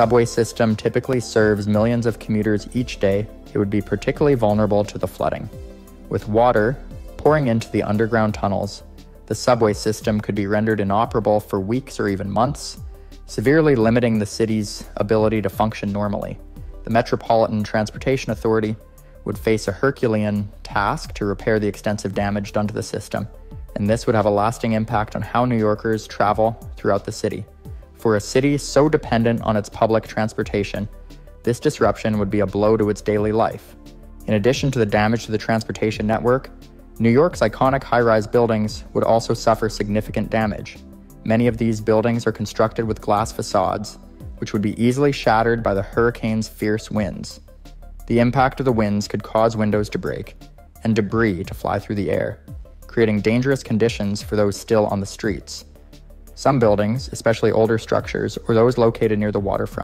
subway system typically serves millions of commuters each day, it would be particularly vulnerable to the flooding. With water pouring into the underground tunnels, the subway system could be rendered inoperable for weeks or even months, severely limiting the city's ability to function normally. The Metropolitan Transportation Authority would face a Herculean task to repair the extensive damage done to the system, and this would have a lasting impact on how New Yorkers travel throughout the city. For a city so dependent on its public transportation, this disruption would be a blow to its daily life. In addition to the damage to the transportation network, New York's iconic high rise buildings would also suffer significant damage. Many of these buildings are constructed with glass facades, which would be easily shattered by the hurricane's fierce winds. The impact of the winds could cause windows to break and debris to fly through the air, creating dangerous conditions for those still on the streets. Some buildings, especially older structures or those located near the waterfront,